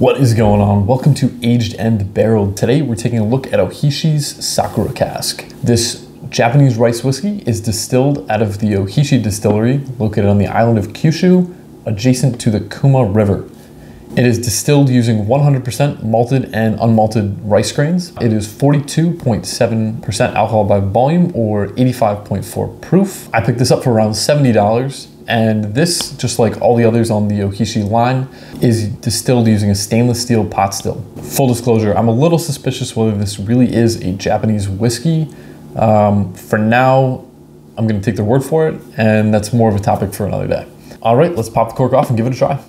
What is going on? Welcome to Aged and Barreled. Today we're taking a look at Ohishi's Sakura Cask. This Japanese rice whiskey is distilled out of the Ohishi distillery located on the island of Kyushu, adjacent to the Kuma River. It is distilled using 100% malted and unmalted rice grains. It is 42.7% alcohol by volume or 85.4 proof. I picked this up for around $70 and this, just like all the others on the Ohishi line, is distilled using a stainless steel pot still. Full disclosure, I'm a little suspicious whether this really is a Japanese whiskey. Um, for now, I'm gonna take their word for it, and that's more of a topic for another day. All right, let's pop the cork off and give it a try.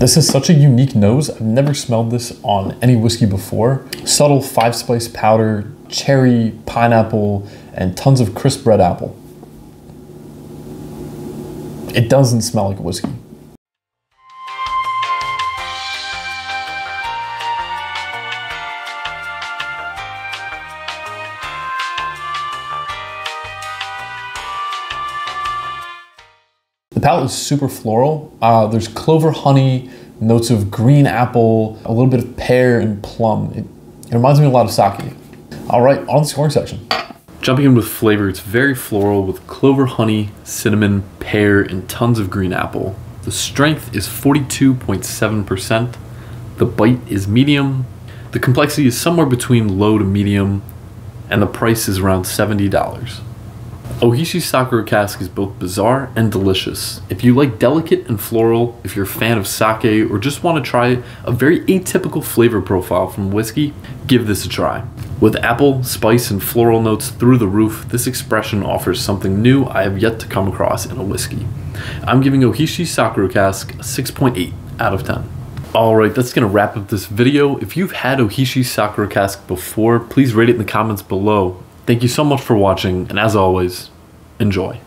This is such a unique nose. I've never smelled this on any whiskey before. Subtle five spice powder, cherry, pineapple, and tons of crisp red apple. It doesn't smell like whiskey. The palate is super floral. Uh, there's clover honey, notes of green apple, a little bit of pear and plum. It, it reminds me a lot of sake. All right, on the scoring section. Jumping in with flavor, it's very floral with clover honey, cinnamon, pear, and tons of green apple. The strength is 42.7%. The bite is medium. The complexity is somewhere between low to medium, and the price is around $70. Ohishi Sakura Cask is both bizarre and delicious. If you like delicate and floral, if you're a fan of sake, or just want to try a very atypical flavor profile from whiskey, give this a try. With apple, spice, and floral notes through the roof, this expression offers something new I have yet to come across in a whiskey. I'm giving Ohishi Sakura Cask a 6.8 out of 10. Alright, that's going to wrap up this video. If you've had Ohishi Sakura Cask before, please rate it in the comments below. Thank you so much for watching, and as always, enjoy.